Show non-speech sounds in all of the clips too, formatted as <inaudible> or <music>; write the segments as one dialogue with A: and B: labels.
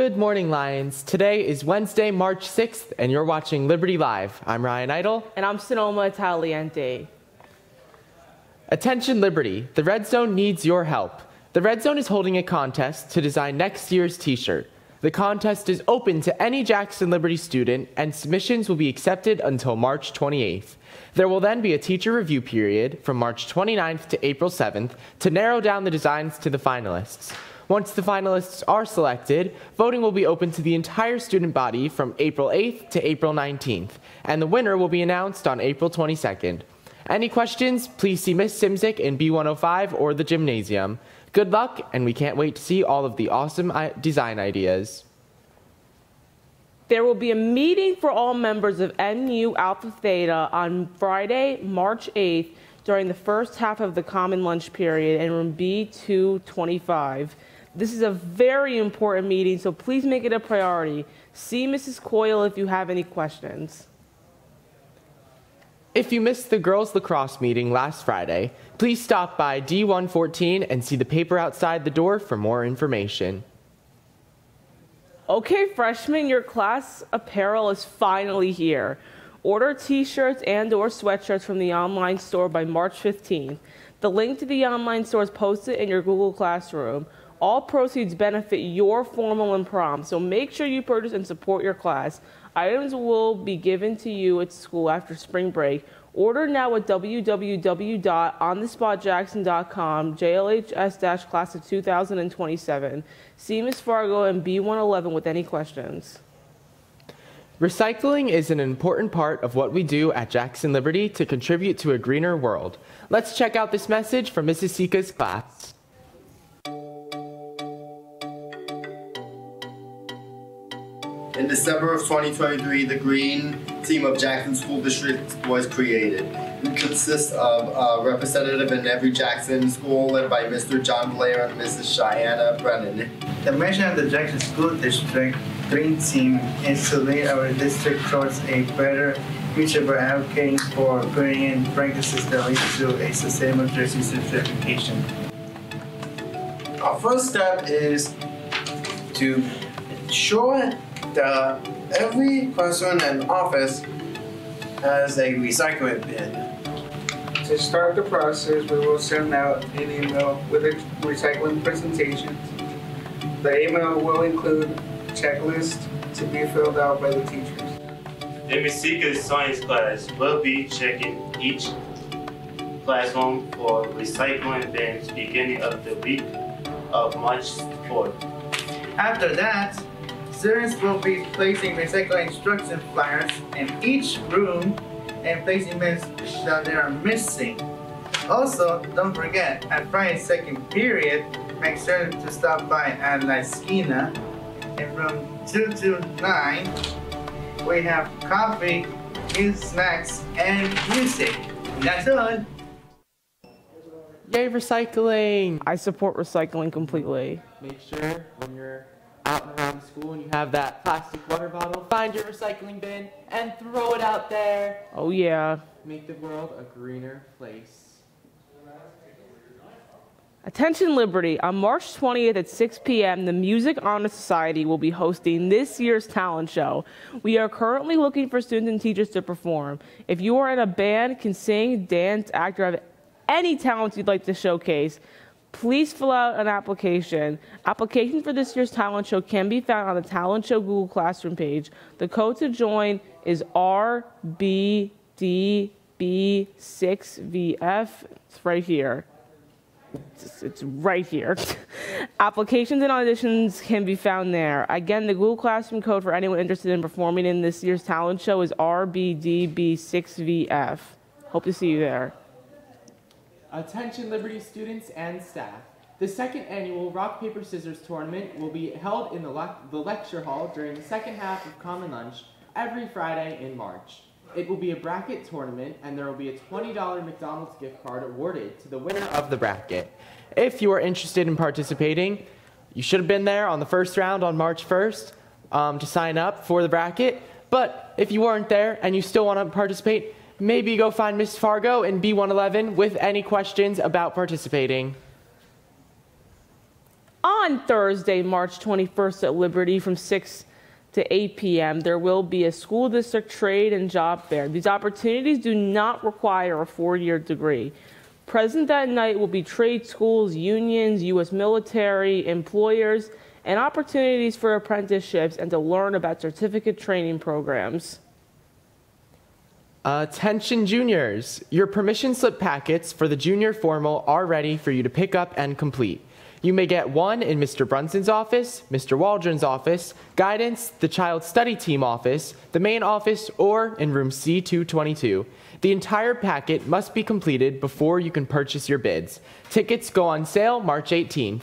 A: Good morning, Lions. Today is Wednesday, March 6th, and you're watching Liberty Live. I'm Ryan Idle.
B: And I'm Sonoma Italiente.
A: Attention, Liberty. The Red Zone needs your help. The Red Zone is holding a contest to design next year's t shirt. The contest is open to any Jackson Liberty student, and submissions will be accepted until March 28th. There will then be a teacher review period from March 29th to April 7th to narrow down the designs to the finalists. Once the finalists are selected, voting will be open to the entire student body from April 8th to April 19th, and the winner will be announced on April 22nd. Any questions, please see Miss Simzik in B105 or the gymnasium. Good luck, and we can't wait to see all of the awesome design ideas.
B: There will be a meeting for all members of Mu Alpha Theta on Friday, March 8th during the first half of the common lunch period in room B225. This is a very important meeting, so please make it a priority. See Mrs. Coyle if you have any questions.
A: If you missed the girls lacrosse meeting last Friday, please stop by D114 and see the paper outside the door for more information.
B: Okay, freshmen, your class apparel is finally here. Order t-shirts and or sweatshirts from the online store by March 15th. The link to the online store is posted in your Google Classroom. All proceeds benefit your formal and prom, so make sure you purchase and support your class. Items will be given to you at school after spring break. Order now at www.onthespotjackson.com, JLHS class of 2027. See Ms. Fargo and B111 with any questions.
A: Recycling is an important part of what we do at Jackson Liberty to contribute to a greener world. Let's check out this message from Mrs. Sika's class.
C: In December of 2023, the Green Team of Jackson School District was created. It consists of a representative in every Jackson school led by Mr. John Blair and Mrs. Cheyenne Brennan.
D: The mission of the Jackson School District Green Team is to lead our district towards a better future by advocating for putting in practices that lead to a sustainable jersey certification.
E: Our first step is to ensure that uh, every classroom and office has a recycling bin.
D: To start the process, we will send out an email with a recycling presentation. The email will include checklists to be filled out by the teachers.
F: The Masika's science class will be checking each classroom for recycling bins beginning of the week of March 4th.
D: After that, Students will be placing recycling instruction flyers in each room and placing bins that they are missing. Also, don't forget, at Friday's second period, make sure to stop by at La Esquina in room 229. We have coffee, new snacks, and music. That's all.
A: Yay, recycling!
B: I support recycling completely.
A: Make sure when you're out and around the school and you have that plastic water bottle, find your recycling bin and throw it out there.
B: Oh, yeah.
A: Make the world a greener place.
B: Attention Liberty, on March 20th at 6 p.m., the Music Honor Society will be hosting this year's talent show. We are currently looking for students and teachers to perform. If you are in a band, can sing, dance, act, or have any talents you'd like to showcase, please fill out an application. Application for this year's talent show can be found on the talent show Google Classroom page. The code to join is RBDB6VF. It's right here. It's, it's right here. <laughs> Applications and auditions can be found there. Again, the Google Classroom code for anyone interested in performing in this year's talent show is RBDB6VF. Hope to see you there.
A: Attention Liberty students and staff. The second annual Rock, Paper, Scissors tournament will be held in the, le the lecture hall during the second half of Common Lunch every Friday in March. It will be a bracket tournament and there will be a $20 McDonald's gift card awarded to the winner of the bracket. If you are interested in participating, you should have been there on the first round on March 1st um, to sign up for the bracket. But if you weren't there and you still want to participate, maybe go find Miss Fargo in B111 with any questions about participating.
B: On Thursday, March 21st at Liberty from 6 to 8 p.m., there will be a school district trade and job fair. These opportunities do not require a four year degree. Present that night will be trade schools, unions, U.S. military, employers, and opportunities for apprenticeships and to learn about certificate training programs.
A: Attention juniors, your permission slip packets for the junior formal are ready for you to pick up and complete. You may get one in Mr. Brunson's office, Mr. Waldron's office, guidance, the child study team office, the main office, or in room C222. The entire packet must be completed before you can purchase your bids. Tickets go on sale March 18th.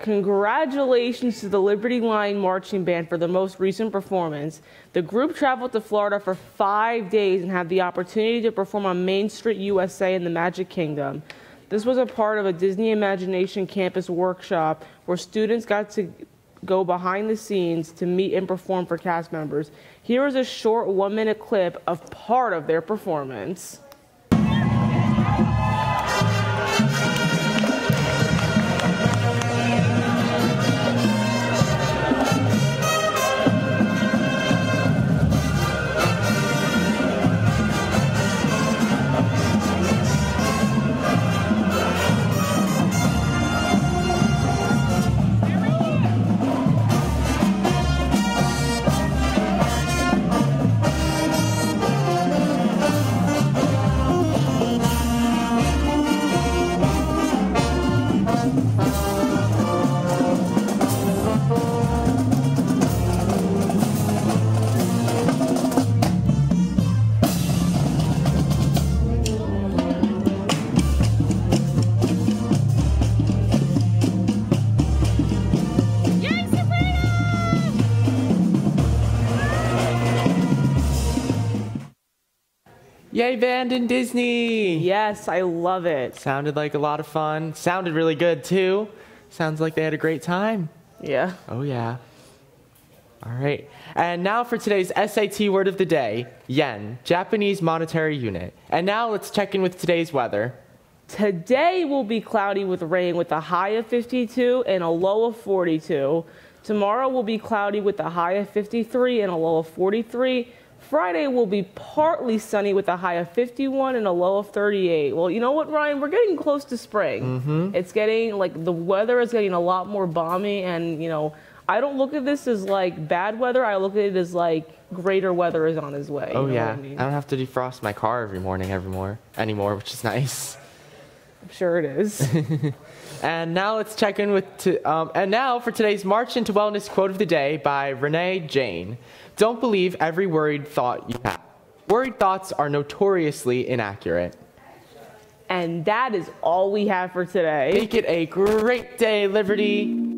B: Congratulations to the Liberty Lion Marching Band for the most recent performance. The group traveled to Florida for five days and had the opportunity to perform on Main Street, USA in the Magic Kingdom. This was a part of a Disney Imagination campus workshop where students got to go behind the scenes to meet and perform for cast members. Here is a short one minute clip of part of their performance.
A: Yay, band and Disney!
B: Yes, I love it.
A: Sounded like a lot of fun. Sounded really good too. Sounds like they had a great time.
B: Yeah.
A: Oh, yeah. All right. And now for today's SAT word of the day yen, Japanese monetary unit. And now let's check in with today's weather.
B: Today will be cloudy with rain with a high of 52 and a low of 42. Tomorrow will be cloudy with a high of 53 and a low of 43. Friday will be partly sunny with a high of 51 and a low of 38. Well, you know what, Ryan? We're getting close to spring.
A: Mm-hmm.
B: It's getting like the weather is getting a lot more balmy, and you know, I don't look at this as like bad weather. I look at it as like greater weather is on its way.
A: Oh, yeah.
B: I mean?
A: I don't have to defrost my car every morning every anymore, which is nice.
B: I'm sure it is. <laughs>
A: And now let's check in with. T- um, and now for today's March into Wellness quote of the day by Renee Jain. Don't believe every worried thought you have. Worried thoughts are notoriously inaccurate.
B: and that is all we have for today.
A: Make it a great day, Liberty.